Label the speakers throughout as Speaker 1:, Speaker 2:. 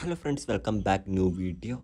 Speaker 1: Hello friends welcome back new video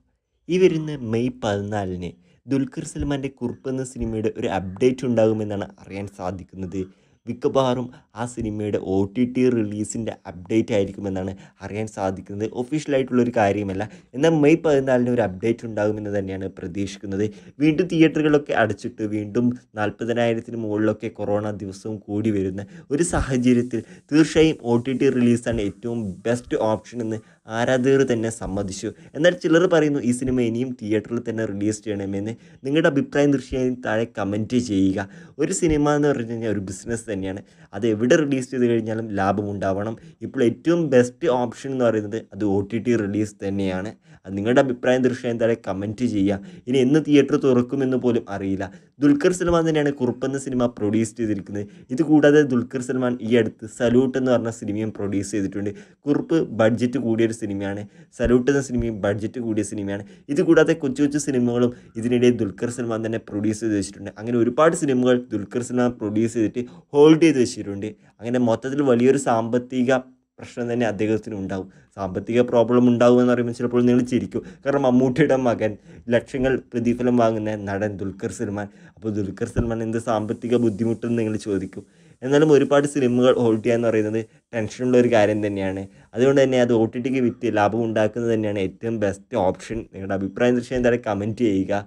Speaker 1: ഈ വരുന്ന May പതിനാലിന് ദുൽഖർ സൽമാന്റെ കുറുപ്പ് എന്ന സിനിമയുടെ ഒരു അപ്ഡേറ്റ് ഉണ്ടാകുമെന്നാണ് അറിയാൻ സാധിക്കുന്നത്. മിക്കവാറും ആ സിനിമയുടെ ഒ ടി ടി റിലീസിന്റെ അപ്ഡേറ്റ് ആയിരിക്കുമെന്നാണ് അറിയാൻ സാധിക്കുന്നത്. ഒഫീഷ്യലായിട്ടുള്ളൊരു കാര്യമല്ല. എന്നാൽ മെയ് പതിനാലിന് ഒരു അപ്ഡേറ്റ് ഉണ്ടാകുമെന്ന് തന്നെയാണ് പ്രതീക്ഷിക്കുന്നത്. വീണ്ടും തിയേറ്ററുകളൊക്കെ അടച്ചിട്ട് വീണ്ടും നാൽപ്പതിനായിരത്തിന് മുകളിലൊക്കെ കൊറോണ ദിവസവും കൂടി വരുന്ന ഒരു സാഹചര്യത്തിൽ തീർച്ചയായും ഒ ടി ടി റിലീസാണ് ഏറ്റവും ബെസ്റ്റ് ഓപ്ഷൻ എന്ന് ആരാധകർ തന്നെ സമ്മതിച്ചു. എന്നാൽ ചിലർ പറയുന്നു ഈ സിനിമ ഇനിയും തിയേറ്ററിൽ തന്നെ റിലീസ് ചെയ്യണമെന്ന്. നിങ്ങളുടെ അഭിപ്രായം തീർച്ചയായും താഴെ കമന്റ് ചെയ്യുക. ഒരു സിനിമ എന്ന് പറഞ്ഞു കഴിഞ്ഞാൽ ഒരു ബിസിനസ് തന്നെയാണ്. അത് എവിടെ റിലീസ് ചെയ്ത് കഴിഞ്ഞാലും ലാഭം ഉണ്ടാവണം. ഇപ്പോൾ ഏറ്റവും ബെസ്റ്റ് ഓപ്ഷൻ എന്ന് പറയുന്നത് അത് ഒ ടി ടി റിലീസ് തന്നെയാണ്. അത് നിങ്ങളുടെ അഭിപ്രായം തീർച്ചയായും താഴെ കമന്റ് ചെയ്യുക. ഇനി എന്ന് തിയേറ്റർ തുറക്കുമെന്ന് പോലും അറിയില്ല. ദുൽഖർ സൽമാൻ തന്നെയാണ് കുറുപ്പെന്ന സിനിമ പ്രൊഡ്യൂസ് ചെയ്തിരിക്കുന്നത്. ഇത് കൂടാതെ ദുൽഖർ സൽമാൻ ഈ അടുത്ത് സലൂട്ട് എന്ന് പറഞ്ഞ സിനിമയും പ്രൊഡ്യൂസ് ചെയ്തിട്ടുണ്ട്. കുറുപ്പ് ബഡ്ജറ്റ് കൂടിയൊരു സിനിമയാണ് സലൂട്ട് എന്ന സിനിമയും ബഡ്ജറ്റ് കൂടിയ സിനിമയാണ് ഇത് കൂടാതെ കൊച്ചു കൊച്ചു സിനിമകളും ഇതിനിടെ ദുൽഖർ സൽമാൻ തന്നെ പ്രൊഡ്യൂസ് ചെയ്ത് വെച്ചിട്ടുണ്ട്. അങ്ങനെ ഒരുപാട് സിനിമകൾ ദുൽഖർ സൽമാൻ പ്രൊഡ്യൂസ് ചെയ്തിട്ട് ഹോൾഡ് ചെയ്ത് വെച്ചിട്ടുണ്ട്. അങ്ങനെ മൊത്തത്തിൽ വലിയൊരു സാമ്പത്തിക പ്രശ്നം തന്നെ അദ്ദേഹത്തിന് ഉണ്ടാവും. സാമ്പത്തിക പ്രോബ്ലം ഉണ്ടാവും എന്ന് പറയുമ്പോൾ ചിലപ്പോൾ നിങ്ങൾ ചിരിക്കും. കാരണം മമ്മൂട്ടിയുടെ മകൻ ലക്ഷങ്ങൾ പ്രതിഫലം വാങ്ങുന്ന നടൻ ദുൽഖർ സൽമാൻ. അപ്പോൾ ദുൽഖർ സൽമാൻ എന്ത് സാമ്പത്തിക ബുദ്ധിമുട്ടെന്ന് നിങ്ങൾ ചോദിക്കും. എന്നാലും ഒരുപാട് സിനിമകൾ ഹോൾഡ് ചെയ്യുക എന്ന് പറയുന്നത് ടെൻഷനുള്ള ഒരു കാര്യം തന്നെയാണ്. അതുകൊണ്ട് തന്നെ അത് ഒ ടി ടിക്ക് വിറ്റ് ലാഭം ഉണ്ടാക്കുന്നത് തന്നെയാണ് ഏറ്റവും ബെസ്റ്റ് ഓപ്ഷൻ നിങ്ങളുടെ അഭിപ്രായം തീർച്ചയായും എന്തായാലും കമന്റ് ചെയ്യുക.